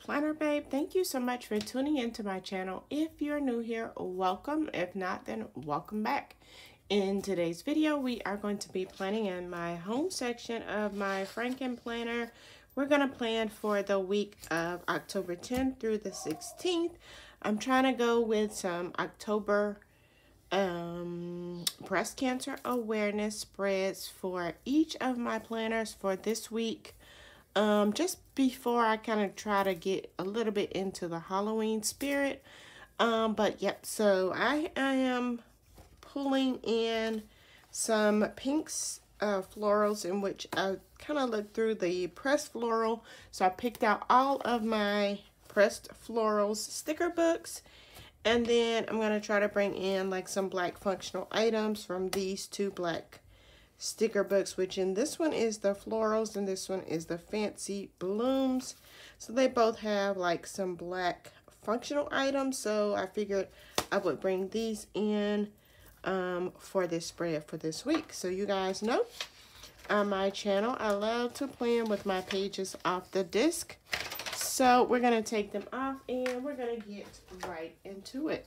Planner Babe. Thank you so much for tuning into my channel. If you're new here, welcome. If not, then welcome back. In today's video, we are going to be planning in my home section of my Franken Planner. We're going to plan for the week of October 10th through the 16th. I'm trying to go with some October um, breast cancer awareness spreads for each of my planners for this week um, just before I kind of try to get a little bit into the Halloween spirit. Um, but yep, so I, I am pulling in some pinks uh, florals in which I kind of looked through the pressed floral. So I picked out all of my pressed florals sticker books. And then I'm going to try to bring in like some black functional items from these two black sticker books, which in this one is the florals and this one is the fancy blooms. So they both have like some black functional items. So I figured I would bring these in um, for this spread for this week. So you guys know on my channel, I love to plan with my pages off the disc. So we're going to take them off and we're going to get right into it.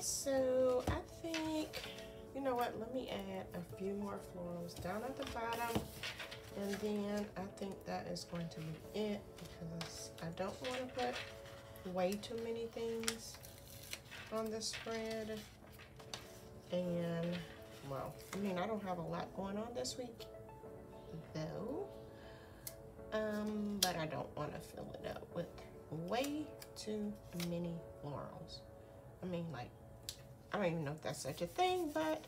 So I think, you know what, let me add a few more florals down at the bottom. And then I think that is going to be it because I don't want to put way too many things on the spread. And, well, I mean, I don't have a lot going on this week, though. Um, but I don't want to fill it up with way too many florals. I mean, like, I don't even know if that's such a thing, but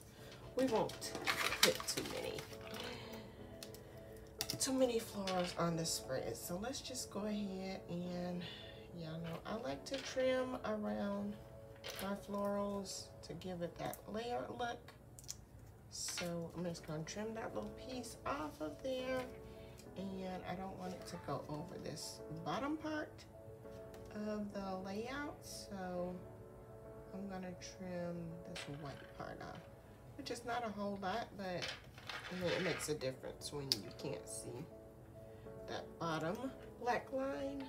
we won't put too many too many florals on the spread. So let's just go ahead and y'all know I like to trim around my florals to give it that layered look. So I'm just gonna trim that little piece off of there and I don't want it to go over this bottom part of the layout. So gonna trim this white part off, which is not a whole lot, but it makes a difference when you can't see that bottom black line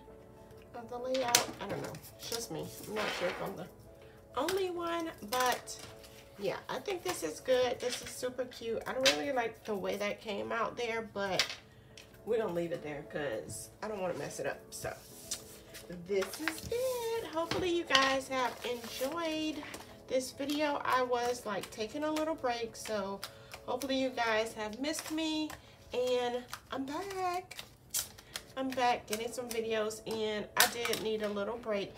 of the layout. I don't know, it's just me. I'm not sure if I'm the only one, but yeah, I think this is good. This is super cute. I don't really like the way that came out there, but we're gonna leave it there because I don't want to mess it up. So this is it. Hopefully you guys have enjoyed this video. I was like taking a little break, so hopefully you guys have missed me and I'm back. I'm back getting some videos and I did need a little break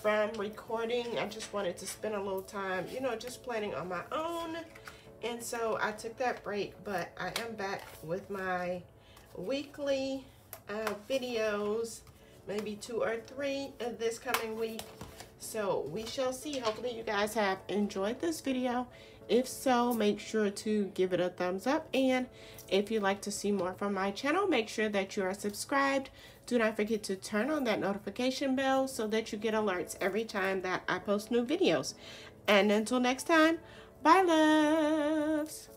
from recording. I just wanted to spend a little time, you know, just planning on my own. And so I took that break, but I am back with my weekly uh, videos, maybe two or three this coming week. So we shall see. Hopefully you guys have enjoyed this video. If so, make sure to give it a thumbs up. And if you'd like to see more from my channel, make sure that you are subscribed. Do not forget to turn on that notification bell so that you get alerts every time that I post new videos. And until next time, bye loves.